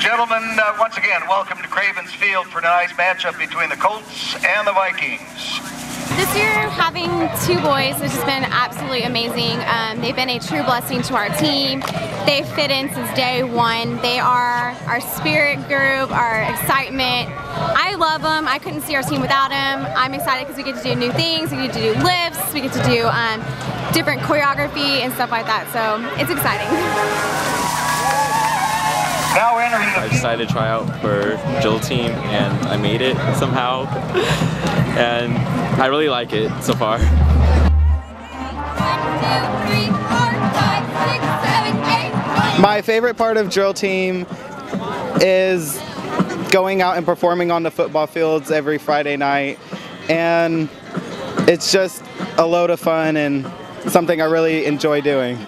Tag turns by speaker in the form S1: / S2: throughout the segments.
S1: Gentlemen, uh, once again, welcome to Cravens Field for tonight's matchup between the Colts and the Vikings.
S2: This year, having two boys has just been absolutely amazing. Um, they've been a true blessing to our team. They fit in since day one. They are our spirit group, our excitement. I love them. I couldn't see our team without them. I'm excited because we get to do new things. We get to do lifts. We get to do um, different choreography and stuff like that. So it's exciting.
S1: Now entering the
S3: I decided to try out for drill team and I made it somehow and I really like it so far.
S4: My favorite part of drill team is going out and performing on the football fields every Friday night and it's just a load of fun and something I really enjoy doing.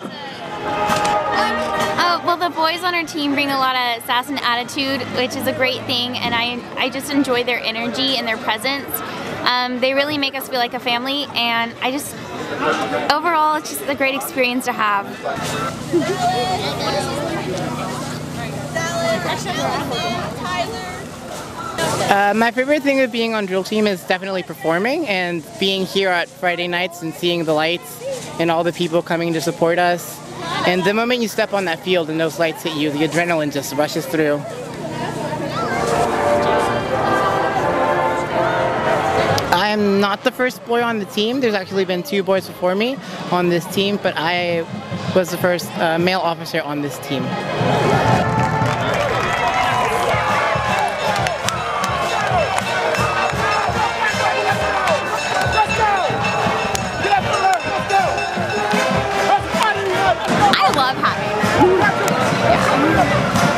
S5: Boys on our team bring a lot of sass and attitude, which is a great thing, and I, I just enjoy their energy and their presence. Um, they really make us feel like a family, and I just, overall, it's just a great experience to have.
S6: Uh, my favorite thing of being on drill team is definitely performing and being here at Friday nights and seeing the lights and all the people coming to support us. And the moment you step on that field and those lights hit you, the adrenaline just rushes through. I am not the first boy on the team. There's actually been two boys before me on this team, but I was the first uh, male officer on this team. 嗯好的。